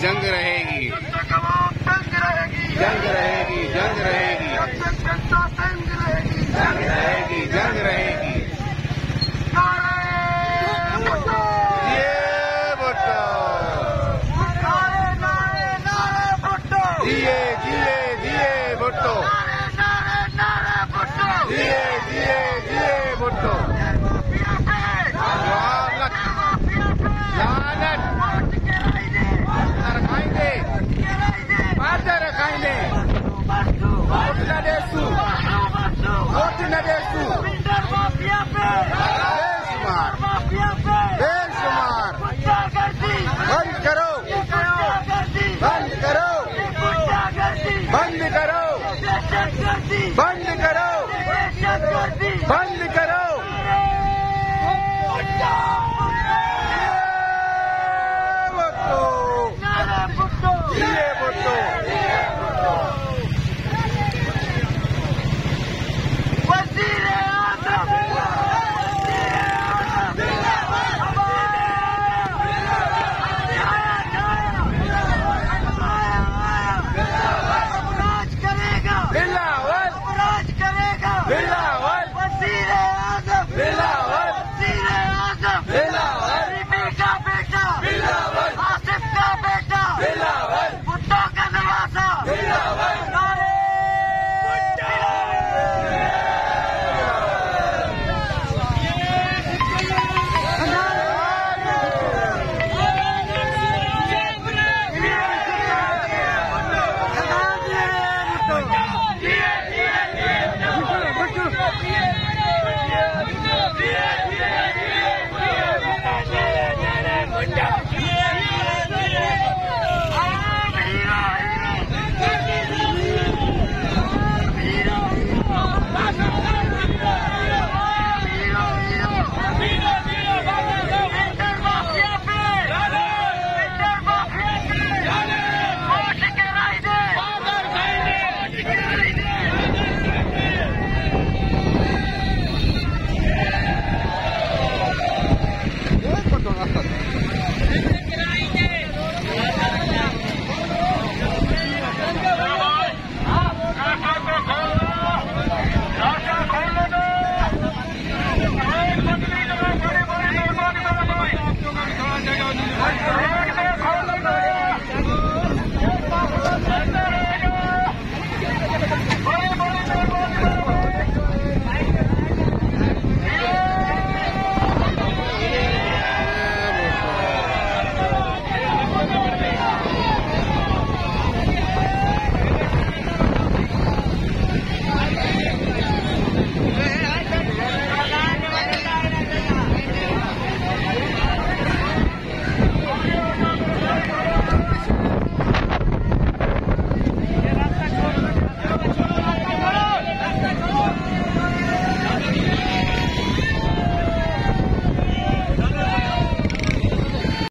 जंग रहेगी। जंग रहेगी। बंद कर।